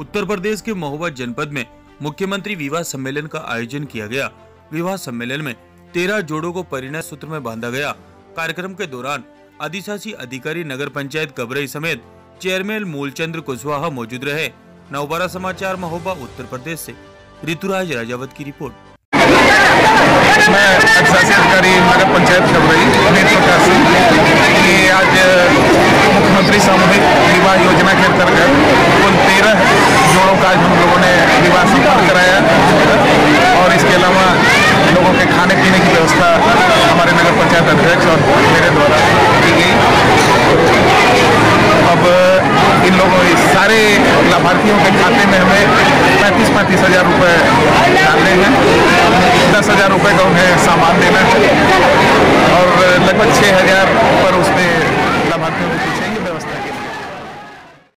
उत्तर प्रदेश के महोबा जनपद में मुख्यमंत्री विवाह सम्मेलन का आयोजन किया गया। विवाह सम्मेलन में तेरह जोड़ों को परिणय सूत्र में बांधा गया। कार्यक्रम के दौरान अधिशासी अधिकारी नगर पंचायत कबरई समेत चेयरमैन मूलचंद्र कुशवाहा मौजूद रहे। नवबारा समाचार, महोबा, उत्तर प्रदेश से ऋतुराज राजावत की रिपोर्ट। अधिकारी नगर पंचायत कबरई सिंह ये आज मुख्यमंत्री सामूहिक विवाह योजना के अंतर्गत कुल तेरह जोड़ों का आज हम लोगों ने विवाह संपन्न कराया और इसके अलावा लोगों के खाने पीने की व्यवस्था हमारे नगर पंचायत अध्यक्ष और मेरे द्वारा की गई। अब इन लोगों इस सारे लाभार्थियों के खाते में हमें पैंतीस पैंतीस हज़ार रुपये डालने हैं। दस हज़ार रुपये का उन्हें सामान देना है